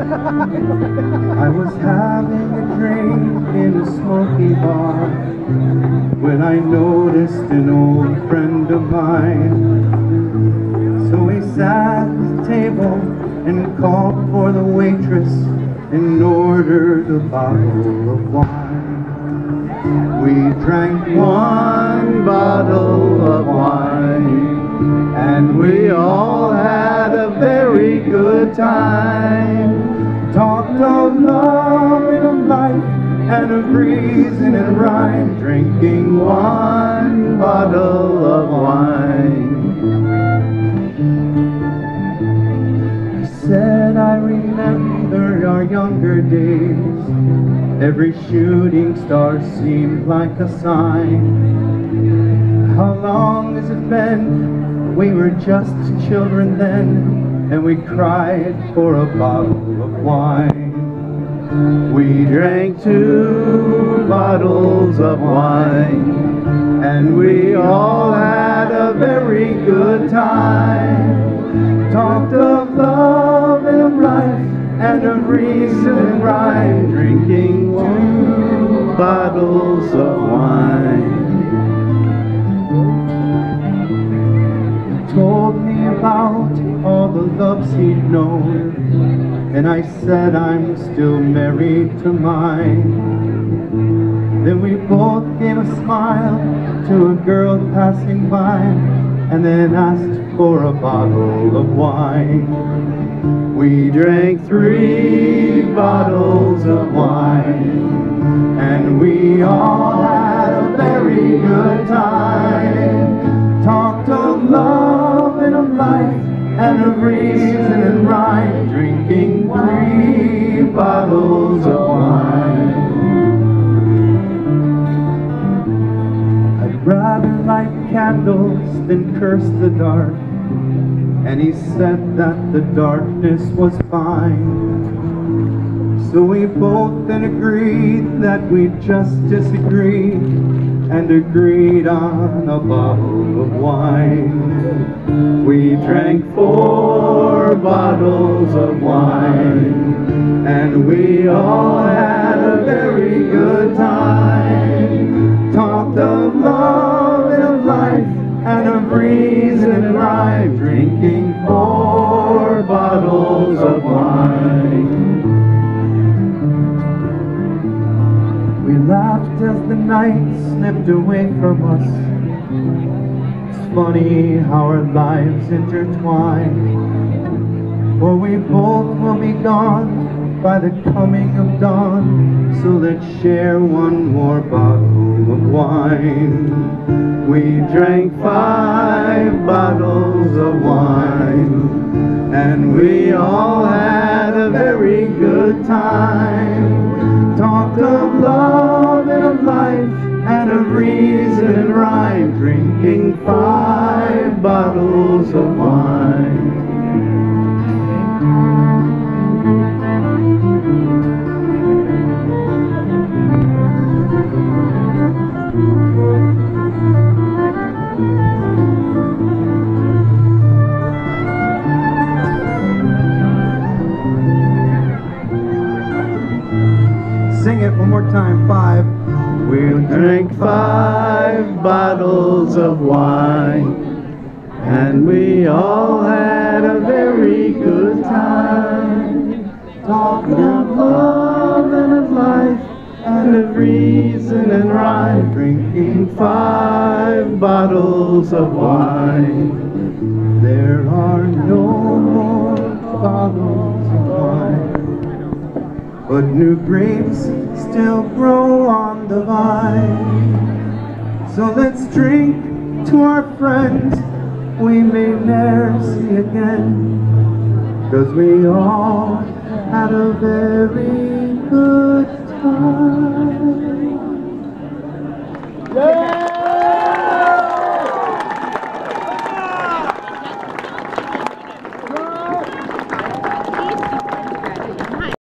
I was having a drink in a smoky bar when I noticed an old friend of mine. So we sat at the table and called for the waitress and ordered a bottle of wine. We drank one bottle of wine and we all had a very good time. Of love and of and of reason and rhyme, drinking one bottle of wine. I said I remember our younger days. Every shooting star seemed like a sign. How long has it been? We were just children then, and we cried for a bottle of wine. We drank two bottles of wine, and we all had a very good time. Talked of love and of life and of reason rhyme, drinking two bottles of wine. Told me about all the loves he'd known, and I said I'm still married to mine. Then we both gave a smile to a girl passing by, and then asked for a bottle of wine. We drank three bottles of wine, and we all had a very good time. Talked of love and of life, and of reason and rhyme, drinking three bottles of wine. I'd rather light candles than curse the dark. And he said that the darkness was fine. So we both then agreed that we'd just disagree and agreed on a bottle of wine. We drank four bottles of wine and we all had a very good time. Talked of love and of life and of reason and rhyme, drinking four as the night slipped away from us. It's funny how our lives intertwine. For we both will be gone by the coming of dawn. So let's share one more bottle of wine. We drank five bottles of wine, and we all had a very good time. Talked of love and rhyme, drinking five bottles of wine. Sing it one more time. Five. We'll drink five bottles of wine, and we all had a very good time. Talking of love and of life, and of reason and rhyme, drinking five bottles of wine. But new grapes still grow on the vine. So let's drink to our friends we may never see again. Cause we all had a very good time. Yeah!